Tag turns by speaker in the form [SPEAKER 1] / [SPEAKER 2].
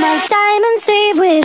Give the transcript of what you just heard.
[SPEAKER 1] My diamonds leave with